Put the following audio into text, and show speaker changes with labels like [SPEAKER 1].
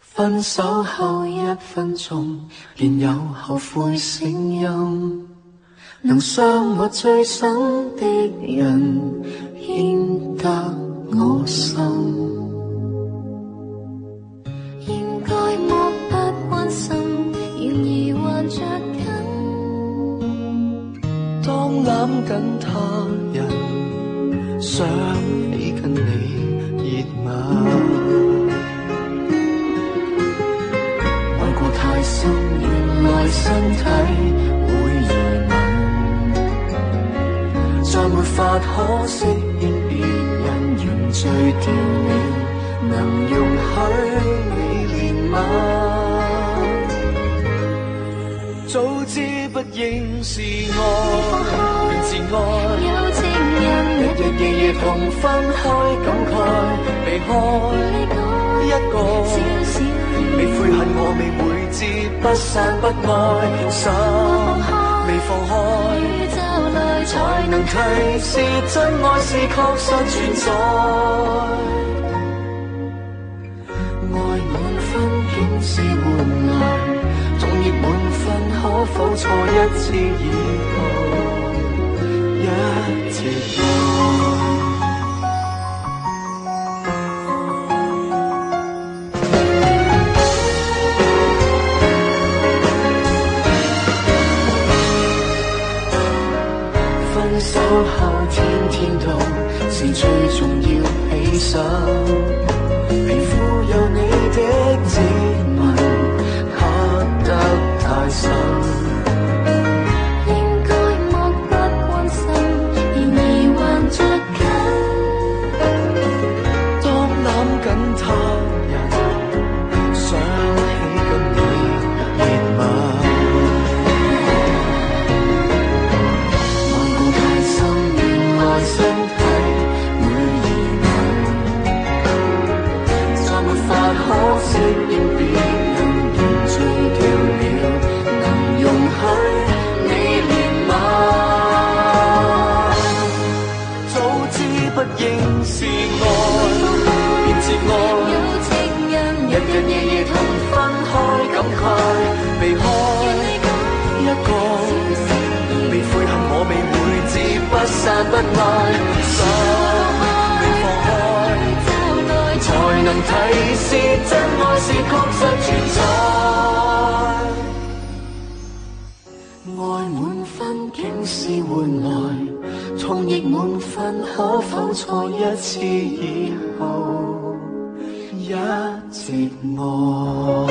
[SPEAKER 1] 分手后一分钟，便有后悔声音。能伤我最深的人，牵得我心。
[SPEAKER 2] 应该漠不关心，然而还着紧。
[SPEAKER 1] 当揽紧他人，想。心原来身体会疑问，再没法可释别人缘聚掉了，能容许你怜悯。早知不应是爱，明知爱
[SPEAKER 2] 有情人
[SPEAKER 1] 日日夜夜同分开，感慨避
[SPEAKER 2] 开
[SPEAKER 1] 一个。不散不爱，心未放
[SPEAKER 2] 开，
[SPEAKER 1] 才能提示真爱是确实存在。爱满分，竟是换来总亦满分，可否错一次以后，一次爱。守候，天天到，是最重要起手。皮肤。singing 提示，真爱是确实存在。爱满分竟是换来痛亦满分，可否错一次以后，一直爱？